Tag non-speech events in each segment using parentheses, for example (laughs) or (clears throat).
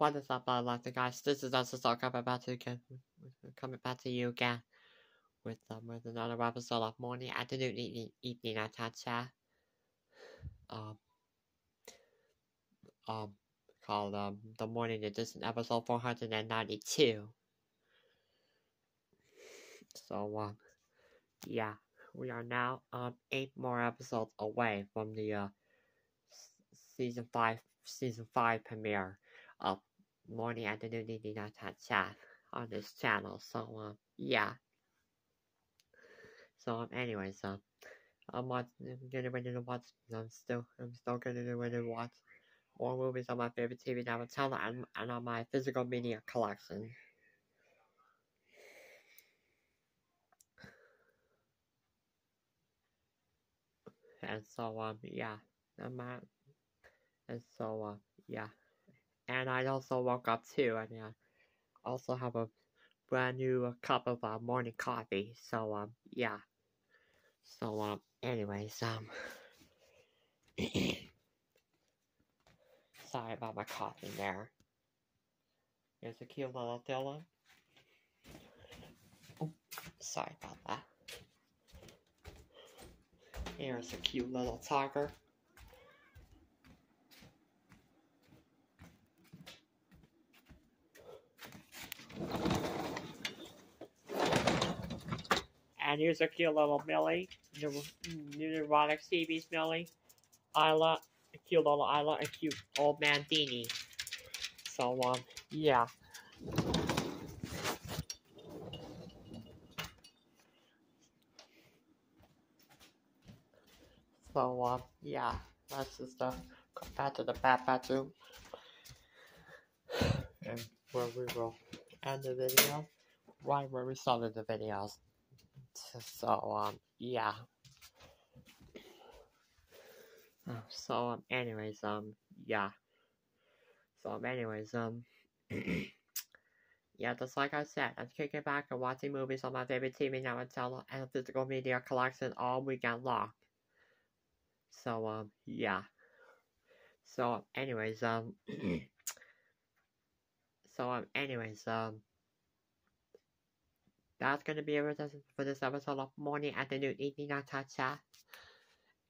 What is up, uh, like guys? This is us, all coming back to again, coming back to you again with um with another episode of morning, afternoon, evening, evening at chat. Um, um, called um the morning edition, episode four hundred and ninety two. So um, yeah, we are now um eight more episodes away from the uh season five season five premiere of morning afternoon evening night chat on this channel. So um yeah. So um anyways um I'm watching getting ready to watch I'm still I'm still getting ready to watch more movies on my favorite TV channel and, and on my physical media collection. And so um yeah. I'm at, and so uh yeah and I also woke up too, and I also have a brand new cup of uh, morning coffee. So um, yeah. So um, anyways um, (coughs) sorry about my coughing there. Here's a cute little Dylan. Oh, sorry about that. Here's a cute little tiger. And here's a cute little Millie, neurotic CB's Millie, Isla, a cute little Isla, a cute old man Dini. So, um, yeah. So, um, yeah, that's just, uh, go back to the bat bathroom. (sighs) And where we will end the video right where we started the videos. So, um, yeah. So, um, anyways, um, yeah. So, um, anyways, um, (clears throat) yeah, just like I said, I'm kicking back and watching movies on my favorite TV network channel and physical media collection all weekend long. So, um, yeah. So, anyways, um, (clears throat) so, um, anyways, um, that's gonna be it for this episode of Morning, Afternoon, Evening, Chat.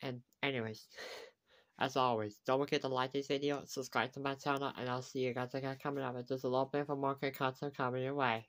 And anyways, (laughs) as always, don't forget to like this video, subscribe to my channel, and I'll see you guys again coming up with just a little bit for more content coming your way.